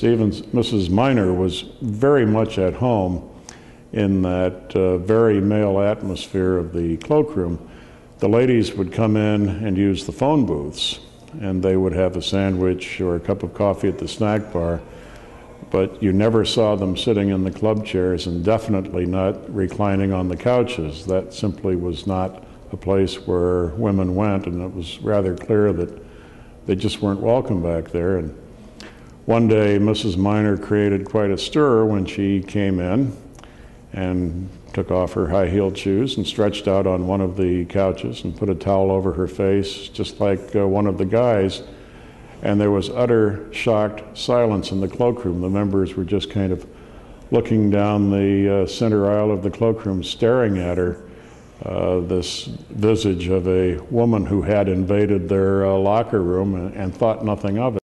Stevens, Mrs. Meyner was very much at home in that uh, very male atmosphere of the cloakroom. The ladies would come in and use the phone booths, and they would have a sandwich or a cup of coffee at the snack bar, but you never saw them sitting in the club chairs and definitely not reclining on the couches. That simply was not a place where women went, and it was rather clear that they just weren't welcome back there. And one day, Mrs. Meyner created quite a stir when she came in and took off her high heeled shoes and stretched out on one of the couches and put a towel over her face, just like uh, one of the guys. And there was utter shocked silence in the cloakroom. The members were just kind of looking down the uh, center aisle of the cloakroom, staring at her. Uh, this visage of a woman who had invaded their uh, locker room and, and thought nothing of it.